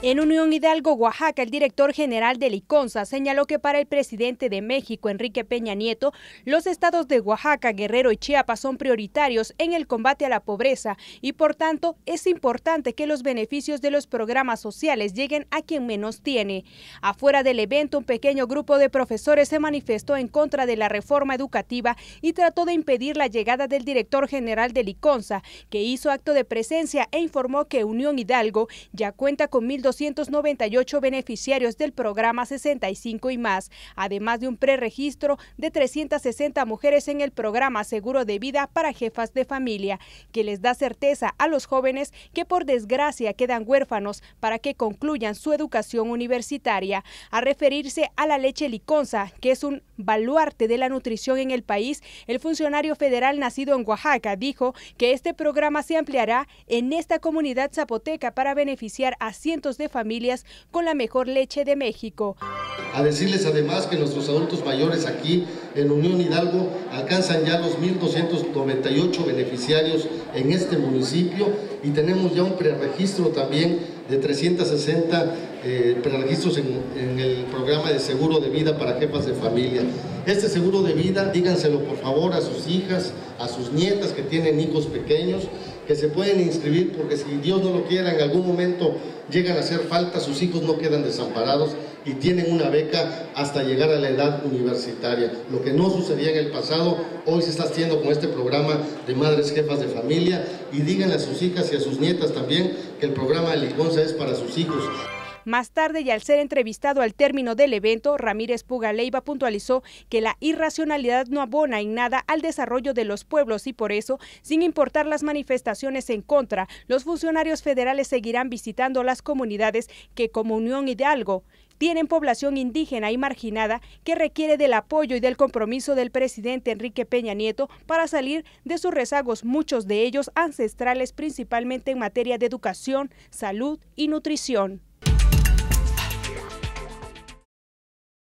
En Unión Hidalgo, Oaxaca, el director general del ICONSA señaló que para el presidente de México, Enrique Peña Nieto, los estados de Oaxaca, Guerrero y Chiapas son prioritarios en el combate a la pobreza y por tanto es importante que los beneficios de los programas sociales lleguen a quien menos tiene. Afuera del evento, un pequeño grupo de profesores se manifestó en contra de la reforma educativa y trató de impedir la llegada del director general del ICONSA, que hizo acto de presencia e informó que Unión Hidalgo ya cuenta con 1.200 298 beneficiarios del programa 65 y más, además de un preregistro de 360 mujeres en el programa Seguro de Vida para Jefas de Familia, que les da certeza a los jóvenes que por desgracia quedan huérfanos para que concluyan su educación universitaria. A referirse a la leche liconza, que es un baluarte de la nutrición en el país, el funcionario federal nacido en Oaxaca dijo que este programa se ampliará en esta comunidad zapoteca para beneficiar a cientos de familias con la mejor leche de México. A decirles además que nuestros adultos mayores aquí en Unión Hidalgo alcanzan ya los 1.298 beneficiarios en este municipio y tenemos ya un preregistro también de 360 eh, preregistros en, en, el programa de seguro de vida para jefas de familia. Este seguro de vida, díganselo por favor a sus hijas, a sus nietas que tienen hijos pequeños, que se pueden inscribir porque si Dios no lo quiera en algún momento llegan a hacer falta, sus hijos no quedan desamparados y tienen una beca hasta llegar a la edad universitaria. Lo que no sucedía en el pasado, hoy se está haciendo con este programa de madres jefas de familia y díganle a sus hijas y a sus nietas también que el programa de Liconza es para sus hijos. Más tarde, y al ser entrevistado al término del evento, Ramírez Puga Leiva puntualizó que la irracionalidad no abona en nada al desarrollo de los pueblos y por eso, sin importar las manifestaciones en contra, los funcionarios federales seguirán visitando las comunidades que como Unión Hidalgo tienen población indígena y marginada que requiere del apoyo y del compromiso del presidente Enrique Peña Nieto para salir de sus rezagos, muchos de ellos ancestrales principalmente en materia de educación, salud y nutrición.